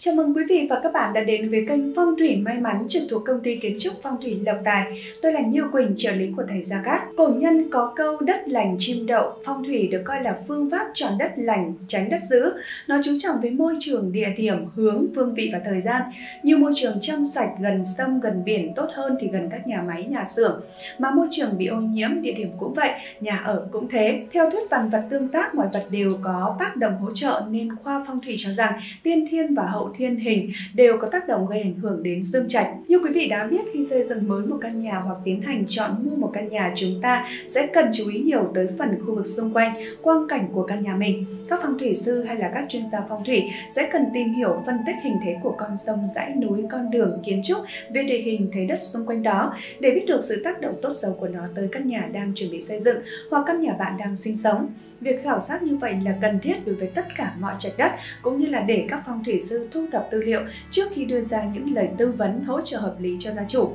Chào mừng quý vị và các bạn đã đến với kênh Phong thủy may mắn trực thuộc công ty kiến trúc Phong thủy Lộc Tài. Tôi là Như Quỳnh, trợ lý của thầy Gia Cát. Cổ nhân có câu đất lành chim đậu, phong thủy được coi là phương pháp chọn đất lành, tránh đất dữ. Nó chú trọng với môi trường, địa điểm, hướng, phương vị và thời gian. Như môi trường trong sạch, gần sông, gần biển tốt hơn thì gần các nhà máy, nhà xưởng. Mà môi trường bị ô nhiễm, địa điểm cũng vậy, nhà ở cũng thế. Theo thuyết vạn vật tương tác, mọi vật đều có tác động hỗ trợ nên khoa phong thủy cho rằng tiên thiên và hậu thiên hình đều có tác động gây ảnh hưởng đến dương trạch. Như quý vị đã biết khi xây dựng mới một căn nhà hoặc tiến hành chọn mua một căn nhà chúng ta sẽ cần chú ý nhiều tới phần khu vực xung quanh, quang cảnh của căn nhà mình. Các phong thủy sư hay là các chuyên gia phong thủy sẽ cần tìm hiểu phân tích hình thế của con sông, dãy núi, con đường, kiến trúc về địa hình thế đất xung quanh đó để biết được sự tác động tốt xấu của nó tới căn nhà đang chuẩn bị xây dựng hoặc căn nhà bạn đang sinh sống. Việc khảo sát như vậy là cần thiết đối với tất cả mọi trạch đất cũng như là để các phong thủy sư thu thập tư liệu trước khi đưa ra những lời tư vấn hỗ trợ hợp lý cho gia chủ.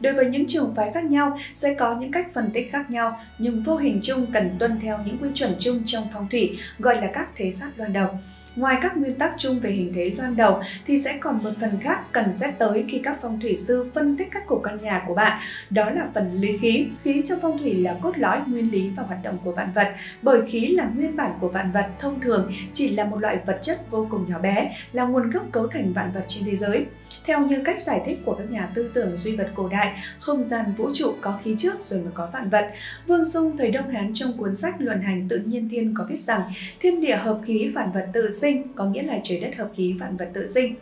Đối với những trường phái khác nhau sẽ có những cách phân tích khác nhau, nhưng vô hình chung cần tuân theo những quy chuẩn chung trong phong thủy gọi là các thế sát loan đầu. Ngoài các nguyên tắc chung về hình thế loan đầu thì sẽ còn một phần khác cần xét tới khi các phong thủy sư phân tích các cổ căn nhà của bạn, đó là phần lý khí. Khí trong phong thủy là cốt lõi nguyên lý và hoạt động của vạn vật, bởi khí là nguyên bản của vạn vật thông thường chỉ là một loại vật chất vô cùng nhỏ bé, là nguồn gốc cấu thành vạn vật trên thế giới. Theo như cách giải thích của các nhà tư tưởng duy vật cổ đại, không gian vũ trụ có khí trước rồi mới có vạn vật. Vương Dung thời Đông Hán trong cuốn sách Luận hành tự nhiên thiên có viết rằng thiên địa hợp khí vạn vật tự sinh, sinh có nghĩa là trời đất hợp khí vạn vật tự sinh.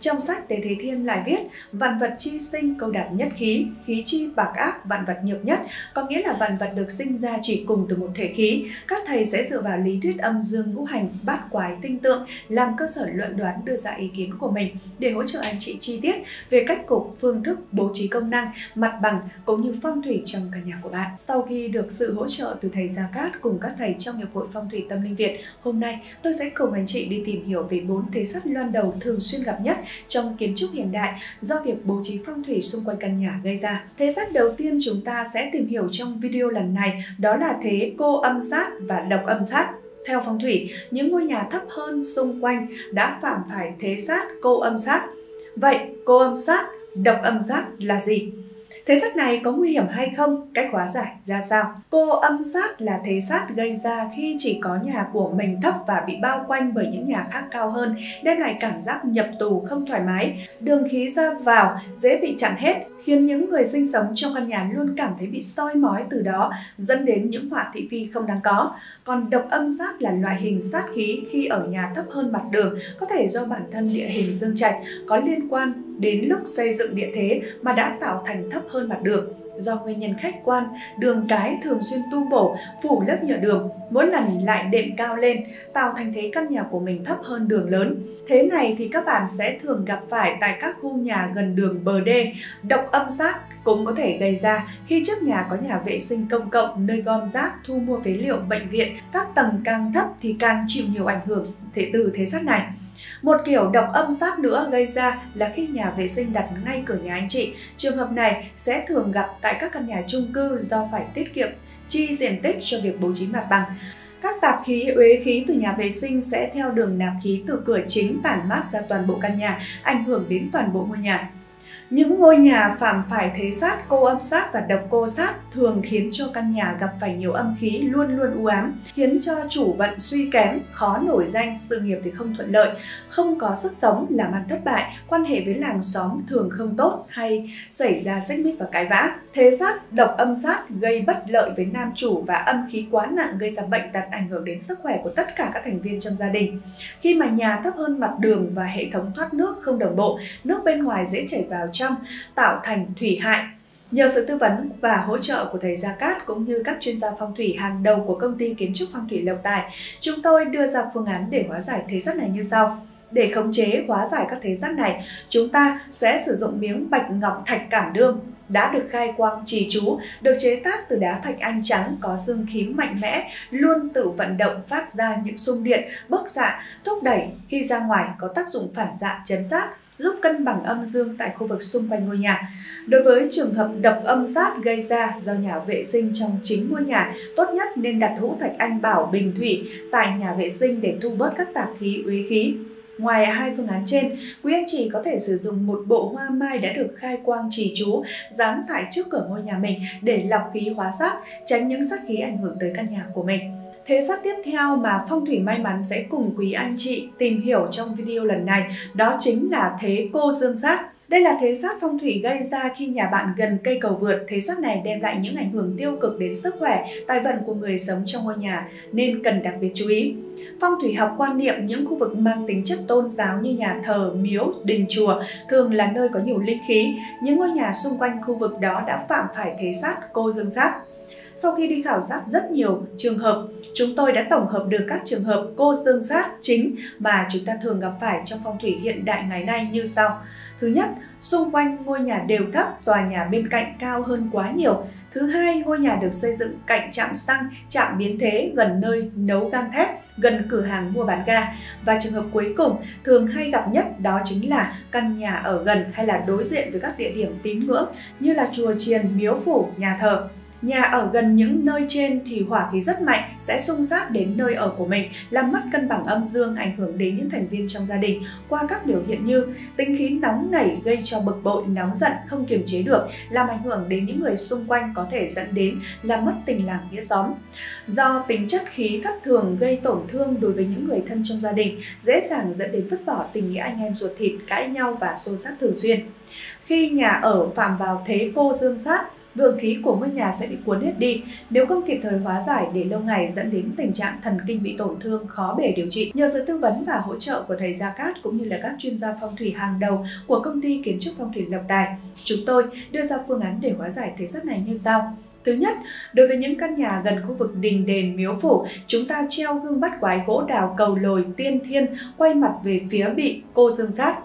Trong sách Tế Thế Thiên lại viết vạn vật chi sinh câu đạt nhất khí, khí chi bạc ác vạn vật nhược nhất, có nghĩa là vạn vật được sinh ra chỉ cùng từ một thể khí. Các thầy sẽ dựa vào lý thuyết âm dương ngũ hành, bát quái tinh tượng làm cơ sở luận đoán đưa ra ý kiến của mình để hỗ trợ anh chị chi tiết về cách cục, phương thức, bố trí công năng, mặt bằng cũng như phong thủy trong căn nhà của bạn. Sau khi được sự hỗ trợ từ thầy Gia Cát cùng các thầy trong Hiệp hội Phong thủy Tâm linh Việt, hôm nay tôi sẽ cùng anh chị đi tìm hiểu về bốn thế sắt loan đầu thường xuyên gặp nhất trong kiến trúc hiện đại do việc bố trí phong thủy xung quanh căn nhà gây ra. Thế sát đầu tiên chúng ta sẽ tìm hiểu trong video lần này đó là thế cô âm sát và độc âm sát. Theo phong thủy, những ngôi nhà thấp hơn xung quanh đã phạm phải thế sát cô âm sát. Vậy cô âm sát, độc âm sát là gì? Thế sát này có nguy hiểm hay không? Cách hóa giải ra sao? Cô âm sát là thế sát gây ra khi chỉ có nhà của mình thấp và bị bao quanh bởi những nhà khác cao hơn, đem lại cảm giác nhập tù không thoải mái, đường khí ra vào dễ bị chặn hết, khiến những người sinh sống trong căn nhà luôn cảm thấy bị soi mói từ đó, dẫn đến những họa thị phi không đáng có. Còn độc âm sát là loại hình sát khí khi ở nhà thấp hơn mặt đường, có thể do bản thân địa hình dương trạch có liên quan đến lúc xây dựng địa thế mà đã tạo thành thấp hơn mặt đường do nguyên nhân khách quan, đường cái thường xuyên tu bổ, phủ lớp nhựa đường, mỗi lần lại đệm cao lên, tạo thành thế căn nhà của mình thấp hơn đường lớn. Thế này thì các bạn sẽ thường gặp phải tại các khu nhà gần đường bờ đê, độc âm sát cũng có thể gây ra khi trước nhà có nhà vệ sinh công cộng nơi gom rác, thu mua phế liệu, bệnh viện, các tầng càng thấp thì càng chịu nhiều ảnh hưởng thể từ thế sát này. Một kiểu độc âm sát nữa gây ra là khi nhà vệ sinh đặt ngay cửa nhà anh chị. Trường hợp này sẽ thường gặp tại các căn nhà chung cư do phải tiết kiệm chi diện tích cho việc bố trí mặt bằng. Các tạp khí, uế khí từ nhà vệ sinh sẽ theo đường nạp khí từ cửa chính tản mát ra toàn bộ căn nhà, ảnh hưởng đến toàn bộ ngôi nhà. Những ngôi nhà phạm phải thế sát, cô âm sát và độc cô sát thường khiến cho căn nhà gặp phải nhiều âm khí luôn luôn u ám, khiến cho chủ vận suy kém, khó nổi danh, sự nghiệp thì không thuận lợi, không có sức sống, làm ăn thất bại, quan hệ với làng xóm thường không tốt hay xảy ra xích mích và cãi vã. Thế sát, độc âm sát gây bất lợi với nam chủ và âm khí quá nặng gây ra bệnh tật ảnh hưởng đến sức khỏe của tất cả các thành viên trong gia đình. Khi mà nhà thấp hơn mặt đường và hệ thống thoát nước không đồng bộ, nước bên ngoài dễ chảy vào trong tạo thành thủy hại. Nhờ sự tư vấn và hỗ trợ của thầy Gia Cát cũng như các chuyên gia phong thủy hàng đầu của công ty kiến trúc phong thủy Lộc Tài, chúng tôi đưa ra phương án để hóa giải thế sát này như sau. Để khống chế hóa giải các thế sát này, chúng ta sẽ sử dụng miếng bạch ngọc thạch cảm đương đã được khai quang trì chú, được chế tác từ đá thạch anh trắng có dương khí mạnh mẽ, luôn tự vận động phát ra những xung điện, bức xạ, dạ, thúc đẩy khi ra ngoài có tác dụng phản xạ chấn sát, giúp cân bằng âm dương tại khu vực xung quanh ngôi nhà. Đối với trường hợp độc âm sát gây ra do nhà vệ sinh trong chính ngôi nhà, tốt nhất nên đặt hũ thạch anh bảo bình thủy tại nhà vệ sinh để thu bớt các tạp khí uế khí. Ngoài hai phương án trên, quý anh chị có thể sử dụng một bộ hoa mai đã được khai quang trì chú dán tại trước cửa ngôi nhà mình để lọc khí hóa sát, tránh những sát khí ảnh hưởng tới căn nhà của mình. Thế sát tiếp theo mà phong thủy may mắn sẽ cùng quý anh chị tìm hiểu trong video lần này đó chính là thế cô dương sát. Đây là thế sát phong thủy gây ra khi nhà bạn gần cây cầu vượt. Thế sát này đem lại những ảnh hưởng tiêu cực đến sức khỏe, tài vận của người sống trong ngôi nhà nên cần đặc biệt chú ý. Phong thủy học quan niệm những khu vực mang tính chất tôn giáo như nhà thờ, miếu, đình chùa thường là nơi có nhiều linh khí. Những ngôi nhà xung quanh khu vực đó đã phạm phải thế sát cô dương sát. Sau khi đi khảo sát rất nhiều trường hợp, chúng tôi đã tổng hợp được các trường hợp cô dương sát chính mà chúng ta thường gặp phải trong phong thủy hiện đại ngày nay như sau. Thứ nhất, xung quanh ngôi nhà đều thấp, tòa nhà bên cạnh cao hơn quá nhiều. Thứ hai, ngôi nhà được xây dựng cạnh trạm xăng, trạm biến thế gần nơi nấu gang thép, gần cửa hàng mua bán ga. Và trường hợp cuối cùng thường hay gặp nhất đó chính là căn nhà ở gần hay là đối diện với các địa điểm tín ngưỡng như là chùa chiền, miếu phủ, nhà thờ. Nhà ở gần những nơi trên thì hỏa khí rất mạnh sẽ xung sát đến nơi ở của mình, làm mất cân bằng âm dương, ảnh hưởng đến những thành viên trong gia đình qua các biểu hiện như tính khí nóng nảy gây cho bực bội, nóng giận, không kiềm chế được, làm ảnh hưởng đến những người xung quanh có thể dẫn đến làm mất tình làng nghĩa xóm. Do tính chất khí thất thường gây tổn thương đối với những người thân trong gia đình, dễ dàng dẫn đến vứt bỏ tình nghĩa anh em ruột thịt, cãi nhau và xô sát thường xuyên. Khi nhà ở phạm vào thế cô dương sát, vượng khí của ngôi nhà sẽ bị cuốn hết đi nếu không kịp thời hóa giải để lâu ngày dẫn đến tình trạng thần kinh bị tổn thương khó bề điều trị. Nhờ sự tư vấn và hỗ trợ của thầy Gia Cát cũng như là các chuyên gia phong thủy hàng đầu của công ty kiến trúc phong thủy Lộc Tài, chúng tôi đưa ra phương án để hóa giải thế rất này như sau. Thứ nhất, đối với những căn nhà gần khu vực đình đền miếu phủ, chúng ta treo gương bắt quái gỗ đào cầu lồi tiên thiên quay mặt về phía bị cô dương sát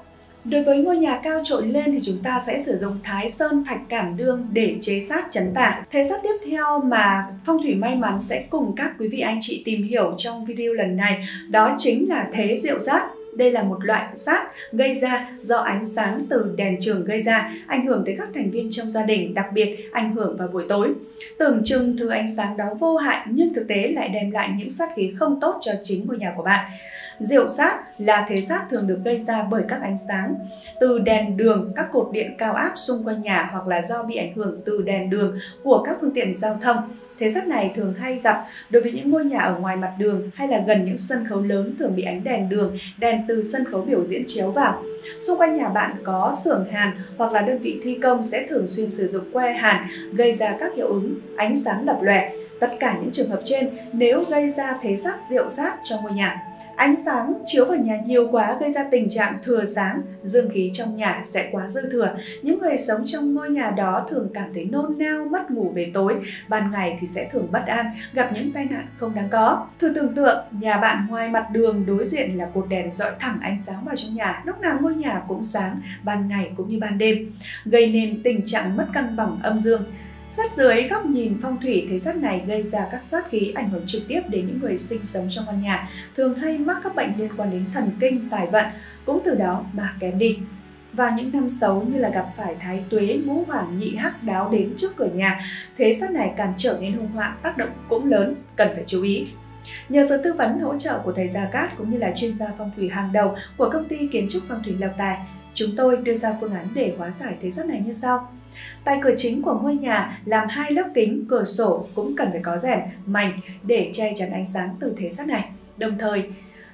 Đối với ngôi nhà cao trội lên thì chúng ta sẽ sử dụng thái sơn thạch cảm đương để chế sát chấn tả. Thế sát tiếp theo mà phong thủy may mắn sẽ cùng các quý vị anh chị tìm hiểu trong video lần này đó chính là thế diệu sát. Đây là một loại sát gây ra do ánh sáng từ đèn trường gây ra, ảnh hưởng tới các thành viên trong gia đình, đặc biệt ảnh hưởng vào buổi tối. Tưởng chừng thứ ánh sáng đó vô hại nhưng thực tế lại đem lại những sát khí không tốt cho chính ngôi nhà của bạn. Diệu sát là thế sát thường được gây ra bởi các ánh sáng từ đèn đường, các cột điện cao áp xung quanh nhà hoặc là do bị ảnh hưởng từ đèn đường của các phương tiện giao thông. Thế sát này thường hay gặp đối với những ngôi nhà ở ngoài mặt đường hay là gần những sân khấu lớn thường bị ánh đèn đường, đèn từ sân khấu biểu diễn chiếu vào. Xung quanh nhà bạn có xưởng hàn hoặc là đơn vị thi công sẽ thường xuyên sử dụng que hàn gây ra các hiệu ứng ánh sáng lập lòe. Tất cả những trường hợp trên nếu gây ra thế sát diệu sát trong ngôi nhà Ánh sáng chiếu vào nhà nhiều quá gây ra tình trạng thừa sáng, dương khí trong nhà sẽ quá dư thừa. Những người sống trong ngôi nhà đó thường cảm thấy nôn nao, mất ngủ về tối, ban ngày thì sẽ thường bất an, gặp những tai nạn không đáng có. Thử tưởng tượng, nhà bạn ngoài mặt đường đối diện là cột đèn dọi thẳng ánh sáng vào trong nhà, lúc nào ngôi nhà cũng sáng, ban ngày cũng như ban đêm, gây nên tình trạng mất cân bằng âm dương. Sát dưới góc nhìn phong thủy thế sát này gây ra các sát khí ảnh hưởng trực tiếp đến những người sinh sống trong căn nhà, thường hay mắc các bệnh liên quan đến thần kinh, tài vận, cũng từ đó mà kém đi. Vào những năm xấu như là gặp phải thái tuế, ngũ hoàng, nhị hắc đáo đến trước cửa nhà, thế sát này càng trở nên hung họa, tác động cũng lớn, cần phải chú ý. Nhờ sự tư vấn hỗ trợ của thầy Gia Cát cũng như là chuyên gia phong thủy hàng đầu của công ty kiến trúc phong thủy lập Tài, chúng tôi đưa ra phương án để hóa giải thế sát này như sau. Tại cửa chính của ngôi nhà làm hai lớp kính, cửa sổ cũng cần phải có rèm, mảnh để che chắn ánh sáng từ thế sát này. Đồng thời,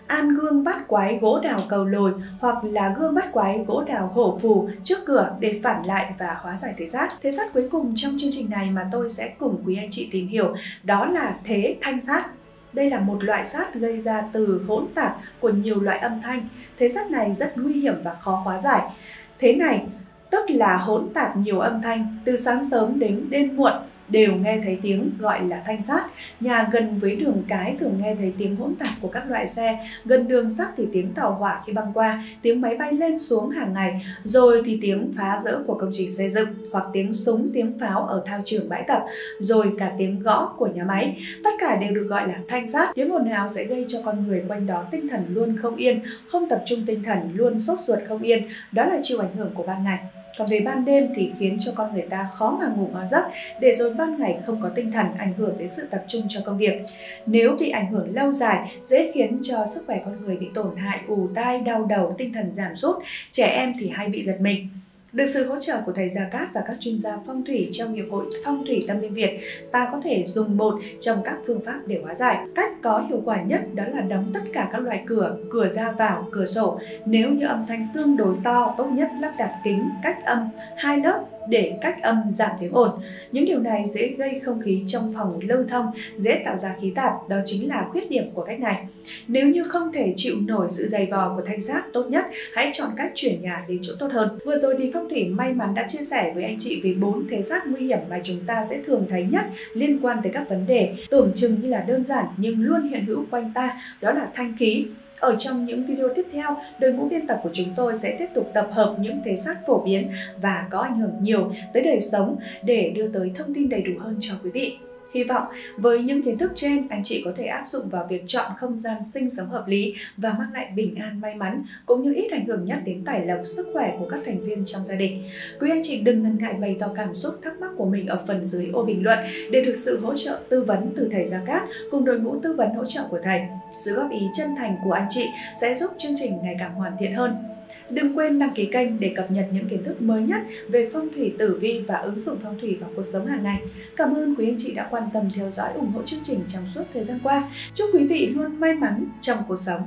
an gương bát quái gỗ đào cầu lồi hoặc là gương bát quái gỗ đào hổ phù trước cửa để phản lại và hóa giải thế sát. Thế sát cuối cùng trong chương trình này mà tôi sẽ cùng quý anh chị tìm hiểu đó là thế thanh sát. Đây là một loại sát gây ra từ hỗn tạp của nhiều loại âm thanh. Thế sát này rất nguy hiểm và khó hóa giải. Thế này tức là hỗn tạp nhiều âm thanh, từ sáng sớm đến đêm muộn đều nghe thấy tiếng gọi là thanh sát. Nhà gần với đường cái thường nghe thấy tiếng hỗn tạp của các loại xe, gần đường sắt thì tiếng tàu hỏa khi băng qua, tiếng máy bay lên xuống hàng ngày, rồi thì tiếng phá rỡ của công trình xây dựng, hoặc tiếng súng, tiếng pháo ở thao trường bãi tập, rồi cả tiếng gõ của nhà máy. Tất cả đều được gọi là thanh sát. Tiếng ồn ào sẽ gây cho con người quanh đó tinh thần luôn không yên, không tập trung tinh thần, luôn sốt ruột không yên. Đó là chịu ảnh hưởng của ban ngày. Còn về ban đêm thì khiến cho con người ta khó mà ngủ ngon giấc, để rồi ban ngày không có tinh thần ảnh hưởng đến sự tập trung cho công việc. Nếu bị ảnh hưởng lâu dài, dễ khiến cho sức khỏe con người bị tổn hại, ù tai, đau đầu, tinh thần giảm sút, trẻ em thì hay bị giật mình. Được sự hỗ trợ của thầy Gia Cát và các chuyên gia phong thủy trong Hiệp hội Phong thủy Tâm linh Việt, ta có thể dùng một trong các phương pháp để hóa giải. Cách có hiệu quả nhất đó là đóng tất cả các loại cửa, cửa ra vào, cửa sổ. Nếu như âm thanh tương đối to, tốt nhất lắp đặt kính cách âm hai lớp để cách âm giảm tiếng ồn. Những điều này dễ gây không khí trong phòng lưu thông, dễ tạo ra khí tạp, đó chính là khuyết điểm của cách này. Nếu như không thể chịu nổi sự dày vò của thanh giác, tốt nhất hãy chọn cách chuyển nhà đến chỗ tốt hơn. Vừa rồi thì Phong Thủy may mắn đã chia sẻ với anh chị về bốn thế giác nguy hiểm mà chúng ta sẽ thường thấy nhất liên quan tới các vấn đề tưởng chừng như là đơn giản nhưng luôn hiện hữu quanh ta, đó là thanh khí, ở trong những video tiếp theo, đội ngũ biên tập của chúng tôi sẽ tiếp tục tập hợp những thế xác phổ biến và có ảnh hưởng nhiều tới đời sống để đưa tới thông tin đầy đủ hơn cho quý vị. Hy vọng với những kiến thức trên, anh chị có thể áp dụng vào việc chọn không gian sinh sống hợp lý và mang lại bình an may mắn cũng như ít ảnh hưởng nhất đến tài lộc sức khỏe của các thành viên trong gia đình. Quý anh chị đừng ngần ngại bày tỏ cảm xúc thắc mắc của mình ở phần dưới ô bình luận để được sự hỗ trợ tư vấn từ thầy Gia Cát cùng đội ngũ tư vấn hỗ trợ của thầy. Sự góp ý chân thành của anh chị sẽ giúp chương trình ngày càng hoàn thiện hơn. Đừng quên đăng ký kênh để cập nhật những kiến thức mới nhất về phong thủy tử vi và ứng dụng phong thủy vào cuộc sống hàng ngày. Cảm ơn quý anh chị đã quan tâm theo dõi ủng hộ chương trình trong suốt thời gian qua. Chúc quý vị luôn may mắn trong cuộc sống.